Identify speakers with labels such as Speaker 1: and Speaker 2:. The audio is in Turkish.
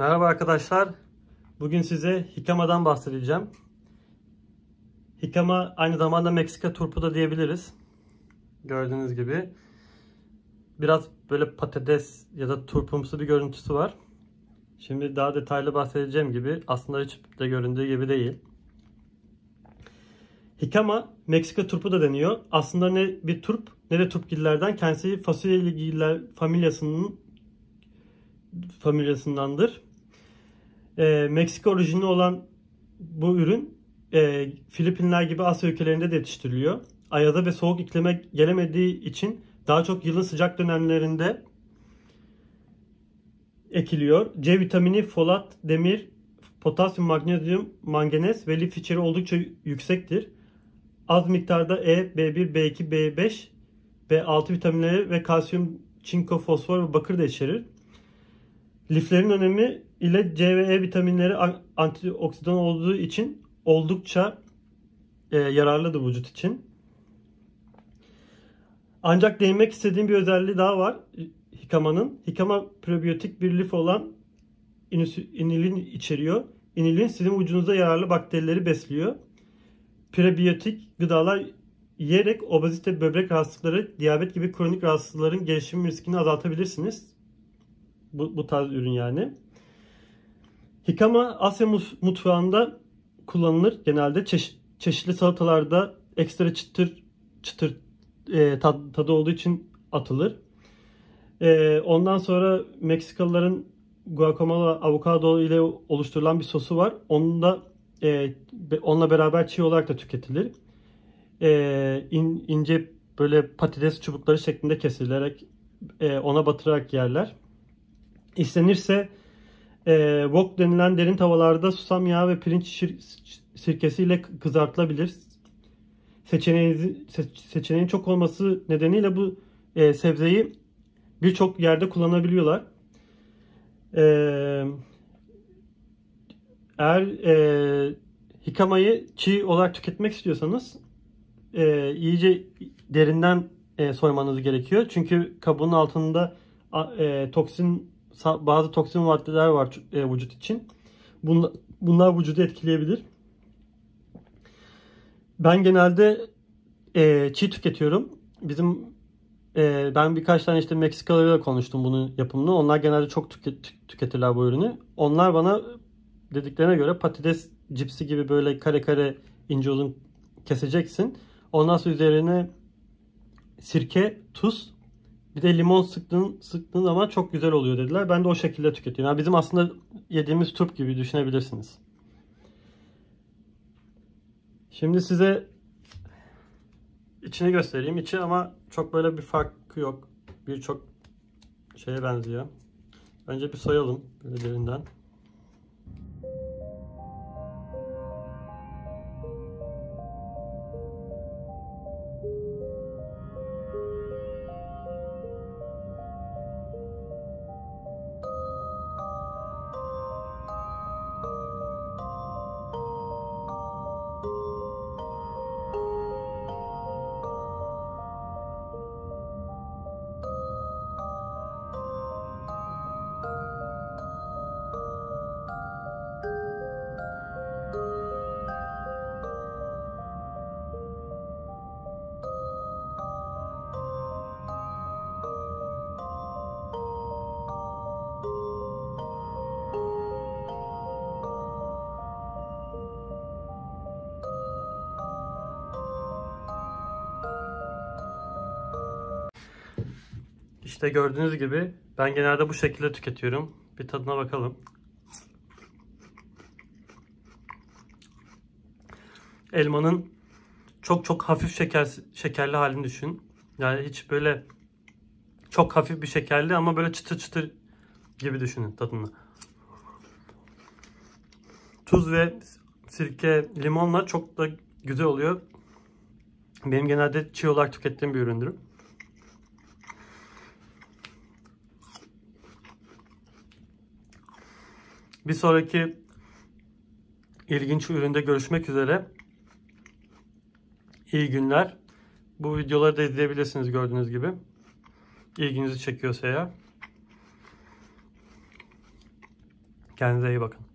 Speaker 1: Merhaba arkadaşlar. Bugün size Hikama'dan bahsedeceğim. Hikama aynı zamanda Meksika turpu da diyebiliriz. Gördüğünüz gibi. Biraz böyle patates ya da turpumsu bir görüntüsü var. Şimdi daha detaylı bahsedeceğim gibi aslında hiç de göründüğü gibi değil. Hikama Meksika turpu da deniyor. Aslında ne bir turp ne de turpgillerden kendisi fasulyegiller familyasının familyasındandır. E, Meksika orijinli olan bu ürün e, Filipinler gibi Asya ülkelerinde de yetiştiriliyor. Ayaza ve soğuk iklime gelemediği için daha çok yılın sıcak dönemlerinde ekiliyor. C vitamini, folat, demir, potasyum, magnezyum, manganez ve lif içeriği oldukça yüksektir. Az miktarda E, B1, B2, B5, B6 vitaminleri ve kalsiyum, çinko, fosfor ve bakır da içerir. Liflerin önemi ile C ve E vitaminleri antioksidan olduğu için oldukça e, yararlıdır vücut için. Ancak değinmek istediğim bir özelliği daha var Hikama'nın. Hikama prebiyotik bir lif olan inulin içeriyor. İnulin sizin vücudunuza yararlı bakterileri besliyor. Prebiyotik gıdalar yiyerek obezite, böbrek rahatsızlıkları, diyabet gibi kronik rahatsızlıkların gelişim riskini azaltabilirsiniz. Bu, bu tarz ürün yani. Hikama Asya mutfağında kullanılır. Genelde çeşit, çeşitli salatalarda ekstra çıtır çıtır e, tad, tadı olduğu için atılır. E, ondan sonra Meksikalıların guacamole avokado ile oluşturulan bir sosu var. Onun da e, onunla beraber çiğ olarak da tüketilir. E, in, ince böyle patates çubukları şeklinde kesilerek e, ona batırarak yerler. İstenirse e, wok denilen derin tavalarda susam yağı ve pirinç sirkesiyle kızartılabilir. Seçeneğin, seçeneğin çok olması nedeniyle bu e, sebzeyi birçok yerde kullanabiliyorlar. E, eğer e, hikamayı çiğ olarak tüketmek istiyorsanız e, iyice derinden e, soymanız gerekiyor. Çünkü kabuğun altında e, toksin bazı toksin maddeler var e, vücut için. Bunlar, bunlar vücudu etkileyebilir. Ben genelde e, çiğ tüketiyorum. Bizim e, ben birkaç tane işte Meksikalılarla konuştum bunun yapımını. Onlar genelde çok tüket, tüketirler bu ürünü. Onlar bana dediklerine göre patates cipsi gibi böyle kare kare ince uzun keseceksin. Ondan sonra üzerine sirke, tuz bir de limon sıktığın, sıktığın zaman çok güzel oluyor dediler. Ben de o şekilde tüketiyorum. Yani bizim aslında yediğimiz turp gibi düşünebilirsiniz. Şimdi size içini göstereyim. İçi ama çok böyle bir farkı yok. Birçok şeye benziyor. Önce bir soyalım böyle derinden. İşte gördüğünüz gibi ben genelde bu şekilde tüketiyorum. Bir tadına bakalım. Elmanın çok çok hafif şeker şekerli halini düşün. Yani hiç böyle çok hafif bir şekerli ama böyle çıtır çıtır gibi düşünün tadını. Tuz ve sirke, limonla çok da güzel oluyor. Benim genelde çiğ olarak tükettiğim bir üründür. Bir sonraki ilginç üründe görüşmek üzere. İyi günler. Bu videoları da izleyebilirsiniz gördüğünüz gibi. İlginizi çekiyorsa eğer. Kendinize iyi bakın.